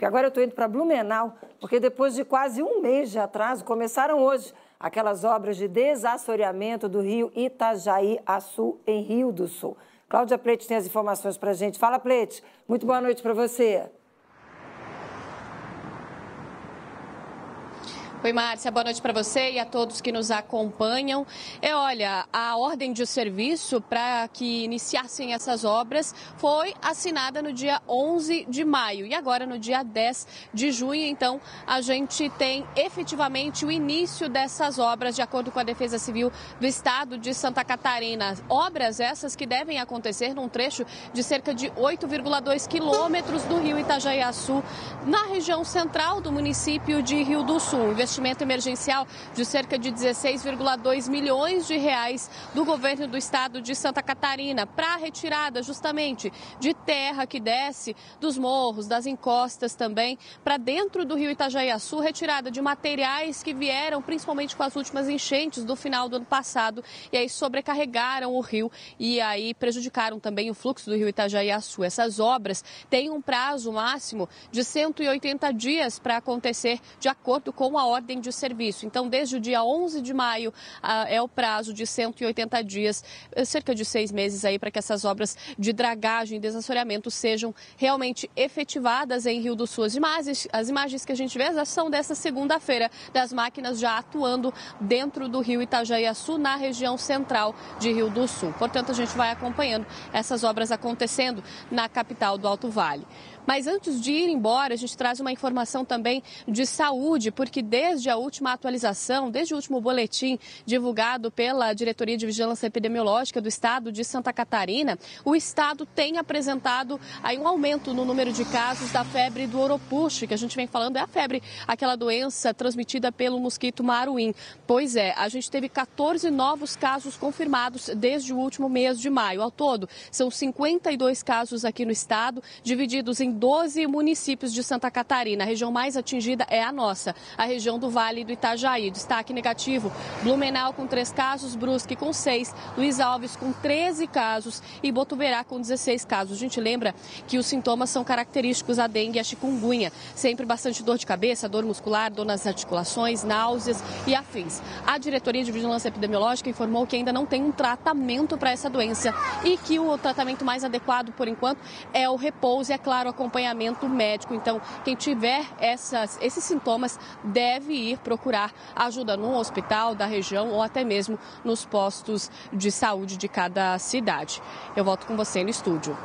Porque agora eu estou indo para Blumenau, porque depois de quase um mês de atraso, começaram hoje aquelas obras de desassoreamento do rio Itajaí-Açu, em Rio do Sul. Cláudia Pleite tem as informações para a gente. Fala, Pleite. Muito boa noite para você. Oi, Márcia, boa noite para você e a todos que nos acompanham. É, olha, a ordem de serviço para que iniciassem essas obras foi assinada no dia 11 de maio e agora no dia 10 de junho, então a gente tem efetivamente o início dessas obras de acordo com a Defesa Civil do Estado de Santa Catarina. Obras essas que devem acontecer num trecho de cerca de 8,2 quilômetros do rio Itajaiaçu, na região central do município de Rio do Sul investimento emergencial de cerca de 16,2 milhões de reais do governo do estado de Santa Catarina para a retirada justamente de terra que desce dos morros, das encostas também, para dentro do rio Itajaiaçu, retirada de materiais que vieram principalmente com as últimas enchentes do final do ano passado e aí sobrecarregaram o rio e aí prejudicaram também o fluxo do rio Itajaiaçu. Essas obras têm um prazo máximo de 180 dias para acontecer de acordo com a ordem ordem de serviço. Então, desde o dia 11 de maio é o prazo de 180 dias, eh, cerca de seis meses aí, para que essas obras de dragagem e desassoreamento sejam realmente efetivadas em Rio do Sul. As imagens, as imagens que a gente vê são dessa segunda-feira, das máquinas já atuando dentro do rio Itajaiaçu, na região central de Rio do Sul. Portanto, a gente vai acompanhando essas obras acontecendo na capital do Alto Vale. Mas antes de ir embora, a gente traz uma informação também de saúde, porque desde a última atualização, desde o último boletim divulgado pela Diretoria de Vigilância Epidemiológica do Estado de Santa Catarina, o Estado tem apresentado aí um aumento no número de casos da febre do oropuxo, que a gente vem falando é a febre, aquela doença transmitida pelo mosquito maruim. Pois é, a gente teve 14 novos casos confirmados desde o último mês de maio. Ao todo, são 52 casos aqui no estado, divididos em 12 municípios de Santa Catarina. A região mais atingida é a nossa, a região do Vale do Itajaí. Destaque negativo: Blumenau com 3 casos, Brusque com 6, Luiz Alves com 13 casos e Botuverá com 16 casos. A gente lembra que os sintomas são característicos a dengue e a chikungunya. Sempre bastante dor de cabeça, dor muscular, dor nas articulações, náuseas e afins. A Diretoria de Vigilância Epidemiológica informou que ainda não tem um tratamento para essa doença e que o tratamento mais adequado, por enquanto, é o repouso e, é claro, a acompanhamento médico. Então, quem tiver essas, esses sintomas deve ir procurar ajuda no hospital da região ou até mesmo nos postos de saúde de cada cidade. Eu volto com você no estúdio.